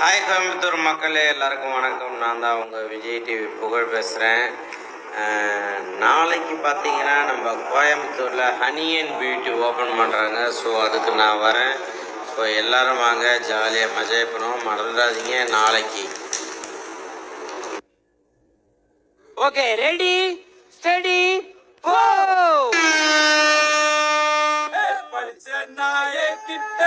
Hi Coimbatore மக்களே எல்லாருக்கும் வணக்கம். நான் தான் உங்கள் விஜய் டிவி புகழ் பேசுகிறேன் நாளைக்கு பார்த்தீங்கன்னா நம்ம கோயம்புத்தூரில் ஹனி அண்ட் பியூட்டி ஓப்பன் பண்ணுறாங்க ஸோ அதுக்கு நான் வரேன். ஸோ எல்லோரும் வாங்க. ஜாலியாக மஜாய் பண்ணுவோம் மறந்துடாதீங்க. நாளைக்கு. ஓகே ரெடி ஸ்டடி போ கிட்ட